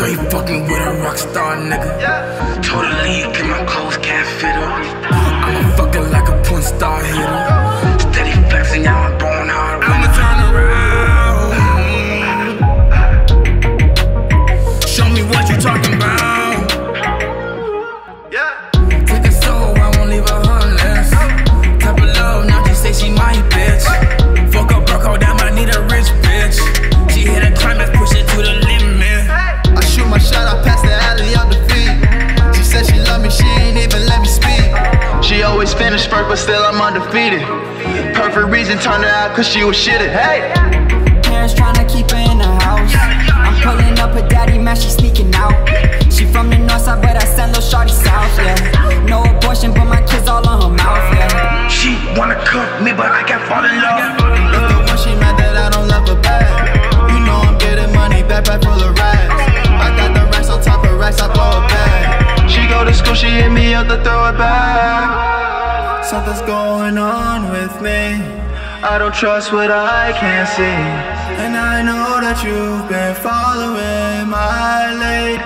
Girl, you fucking with a rock star nigga. Yeah. Totally get my clothes can't fit her. Always finished first, but still I'm undefeated. Perfect reason turned her out, cause she was shitted. Hey! Parents tryna keep her in the house. I'm pulling up her daddy, man, she sneaking out. She from the north side, but I send those shorty south, yeah. No abortion, but my kids all on her mouth, yeah. She wanna cook me, but I can't fall in love. If the one she mad that I don't love her back. You know I'm getting money, backpack full of racks. I got the racks on top of racks, I throw it back. She go to school, she hit me up to throw it back. Something's going on with me. I don't trust what I can't see. And I know that you've been following my lead.